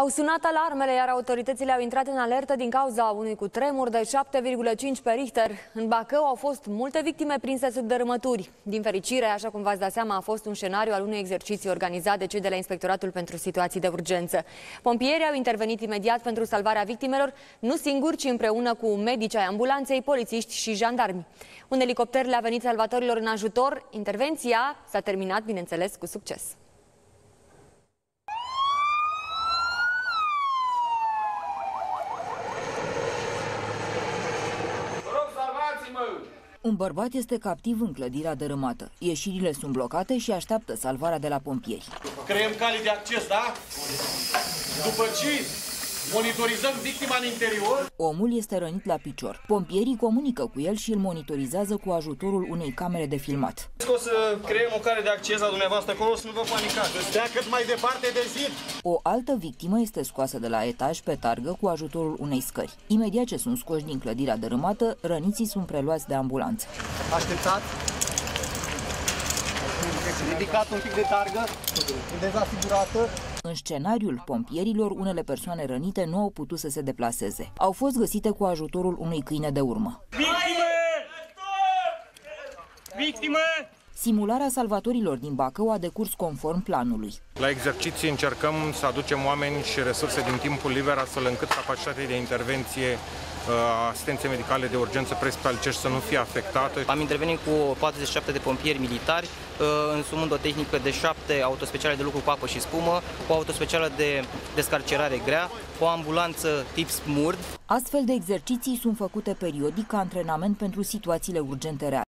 Au sunat alarmele, iar autoritățile au intrat în alertă din cauza unui cutremur de 7,5 pe Richter. În Bacău au fost multe victime prinse sub dărâmături. Din fericire, așa cum v-ați dat seama, a fost un scenariu al unui exercițiu organizat de cei de la Inspectoratul pentru Situații de Urgență. Pompierii au intervenit imediat pentru salvarea victimelor, nu singuri, ci împreună cu medici ai ambulanței, polițiști și jandarmi. Un elicopter le-a venit salvatorilor în ajutor. Intervenția s-a terminat, bineînțeles, cu succes. Un bărbat este captiv în clădirea dărâmată. Ieșirile sunt blocate și așteaptă salvarea de la pompieri. Creăm cali de acces, da? După ce monitorizăm victima în interior. Omul este rănit la picior. Pompierii comunică cu el și îl monitorizează cu ajutorul unei camere de filmat. O să creăm o cale de acces la dumneavoastră acolo, să nu vă panicați. Să stea cât mai departe de zid. O altă victimă este scoasă de la etaj pe targă cu ajutorul unei scări. Imediat ce sunt scoși din clădirea dărâmată, răniții sunt preluați de ambulanță. Așteptați. Ridicat un pic de targă, dezasigurată. În scenariul pompierilor, unele persoane rănite nu au putut să se deplaseze. Au fost găsite cu ajutorul unui câine de urmă. Victime! Victime! Simularea salvatorilor din Bacău a decurs conform planului. La exerciții încercăm să aducem oameni și resurse din timpul liber astfel încât capacitatea de intervenție a asistenței medicale de urgență prespitalcești să nu fie afectată. Am intervenit cu 47 de pompieri militari, însumând o tehnică de 7 autospeciale de lucru cu apă și spumă, o autospecială de descarcerare grea, o ambulanță tip SMURD. Astfel de exerciții sunt făcute periodic ca antrenament pentru situațiile urgente reale.